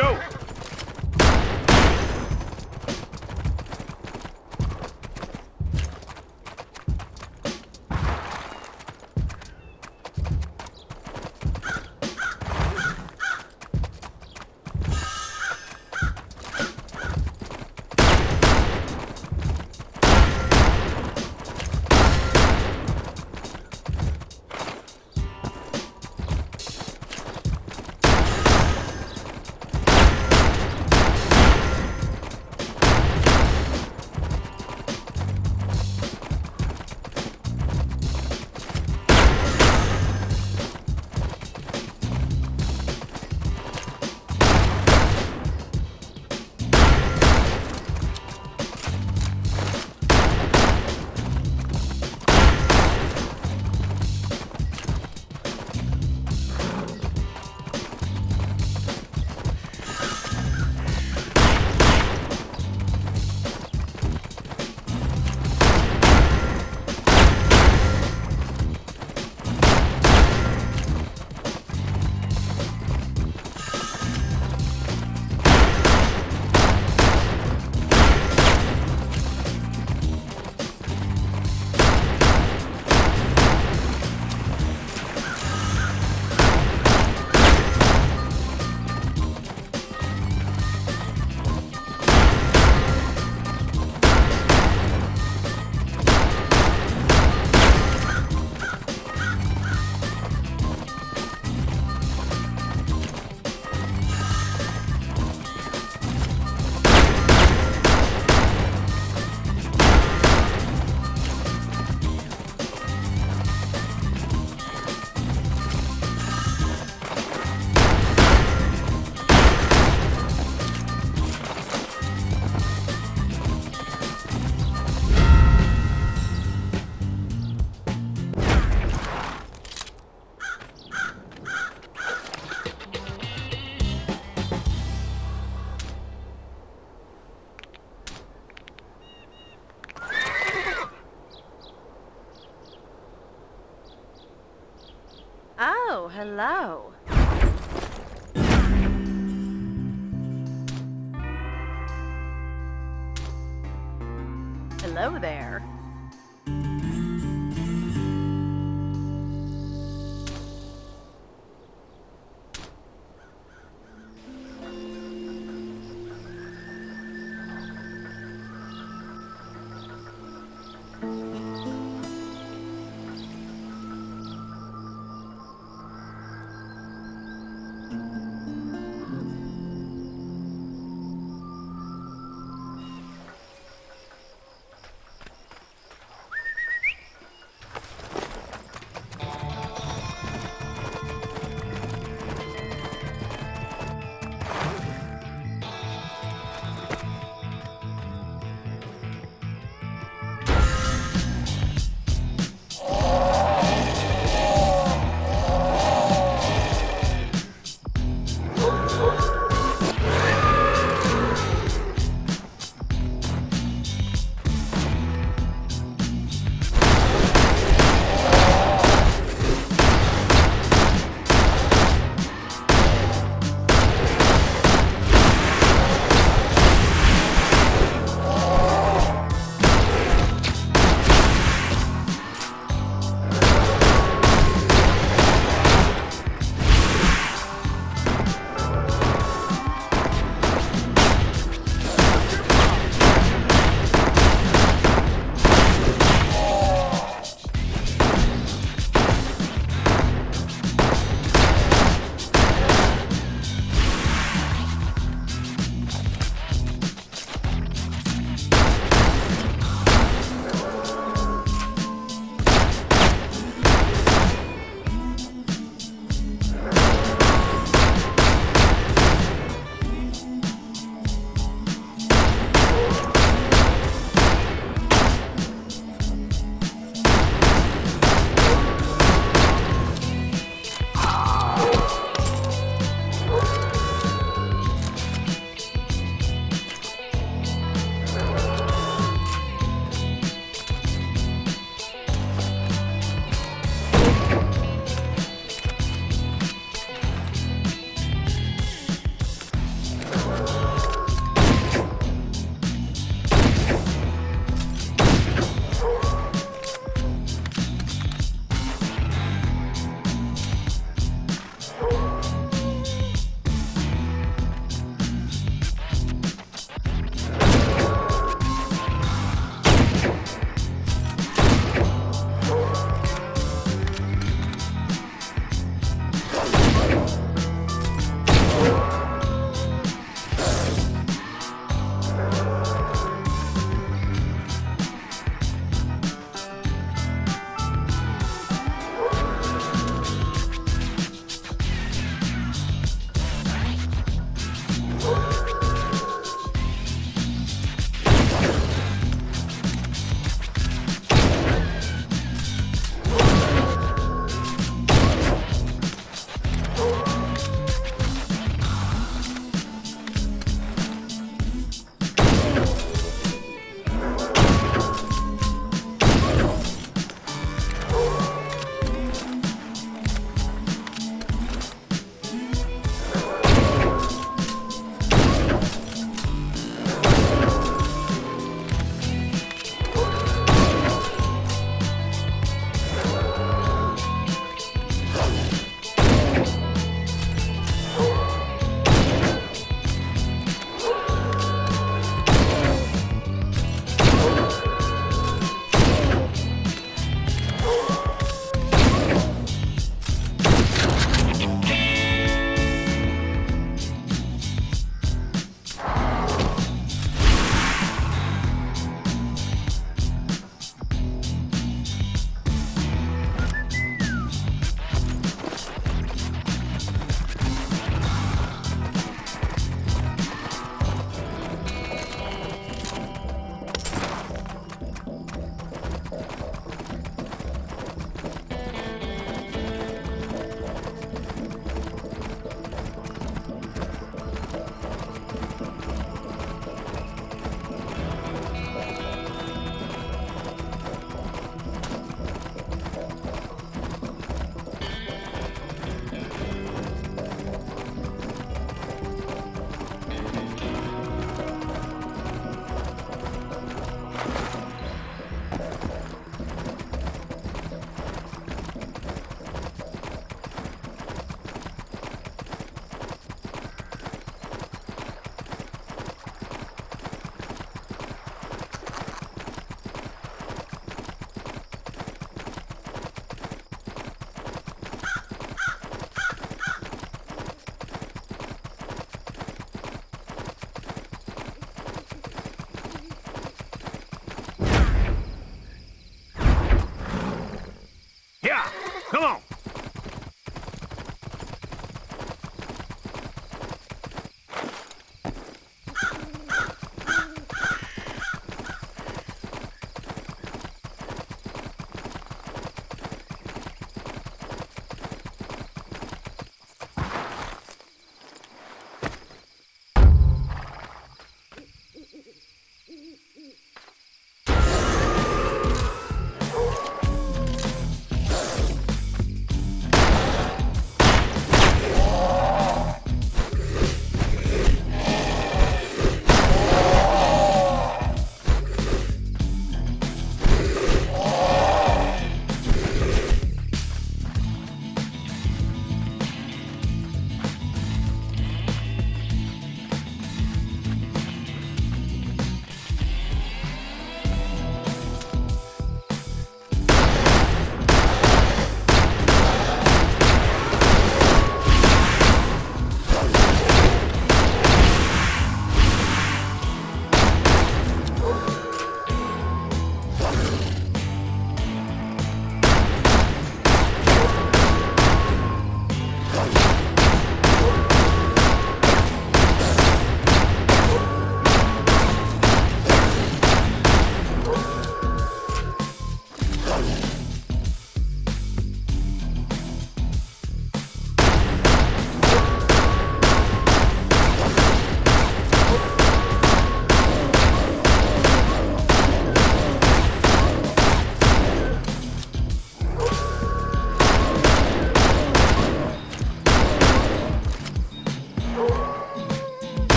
go.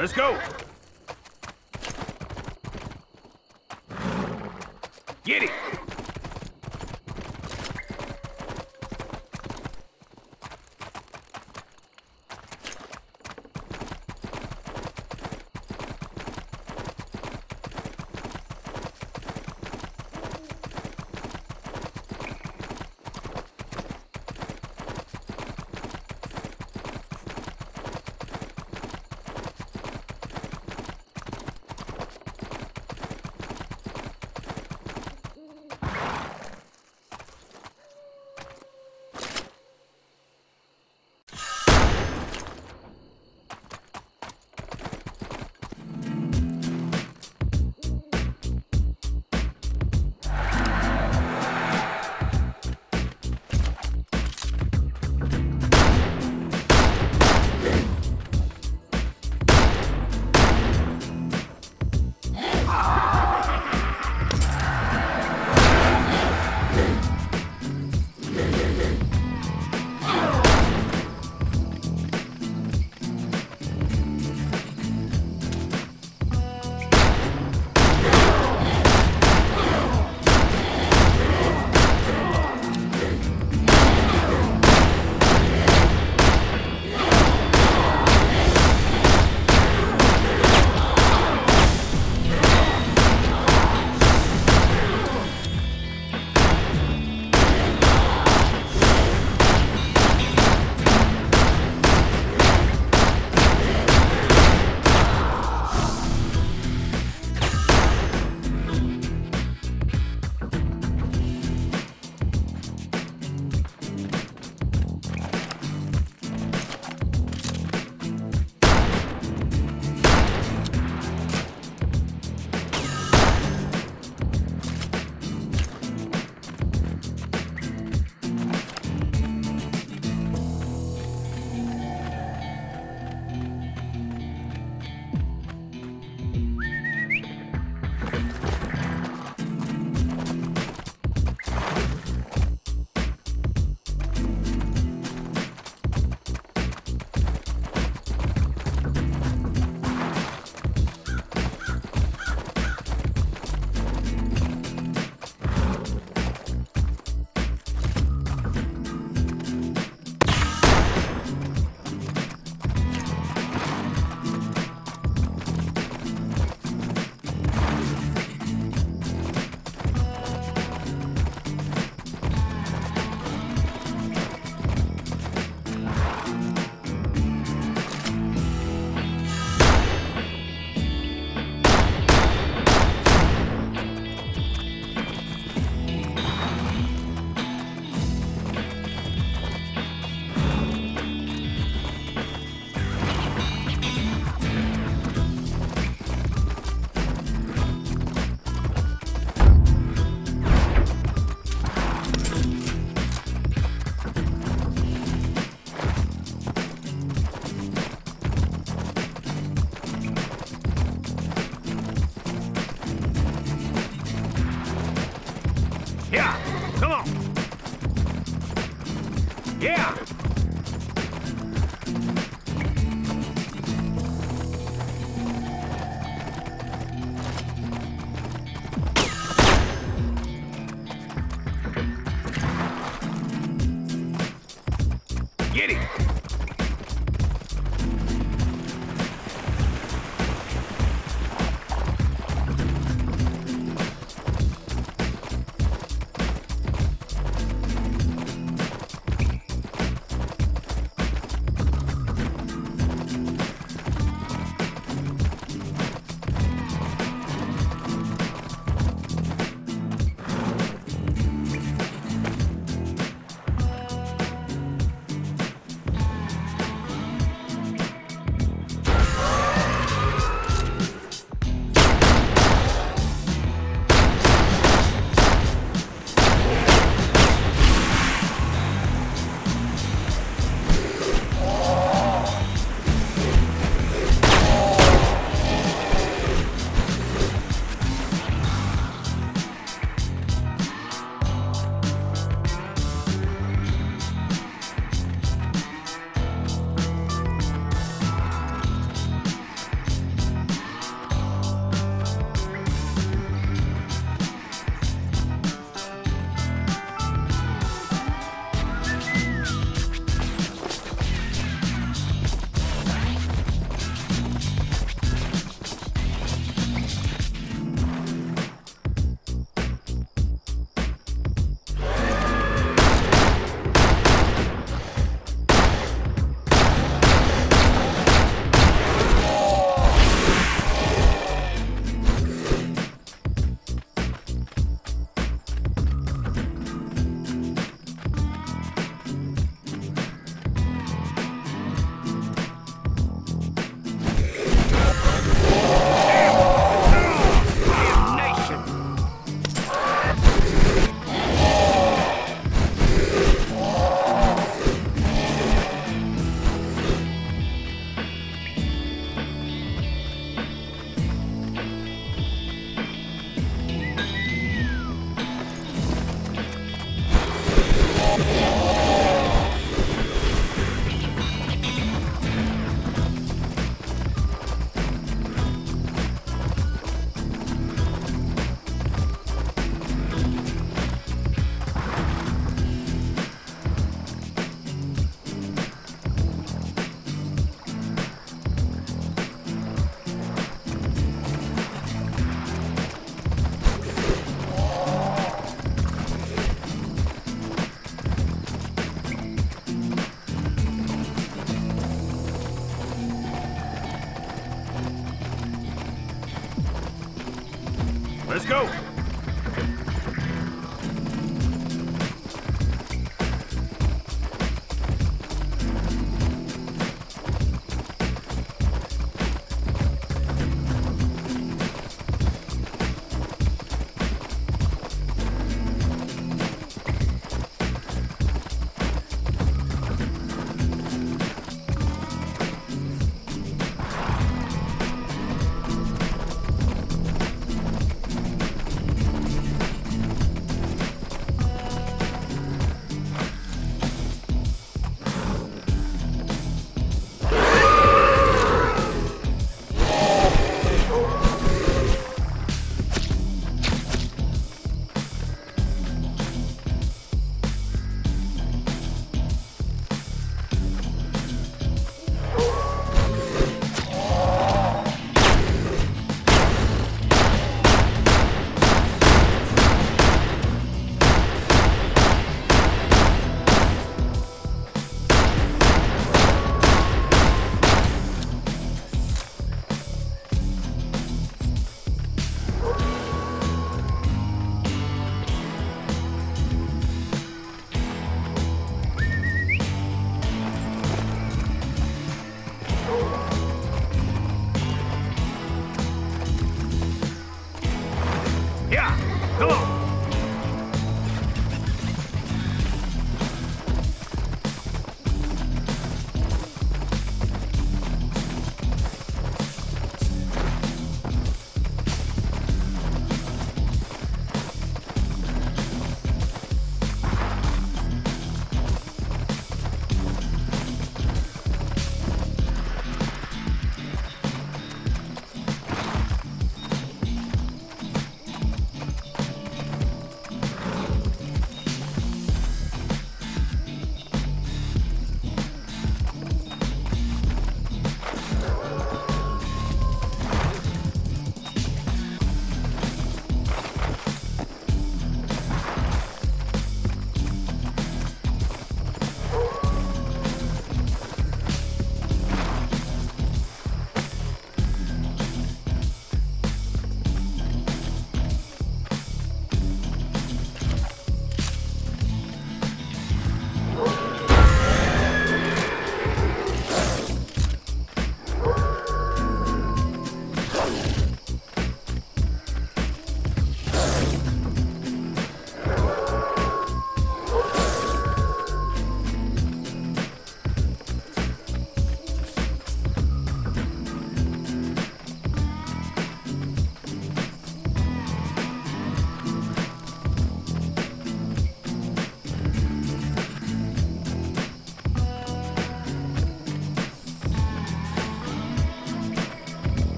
Let's go. Let's go!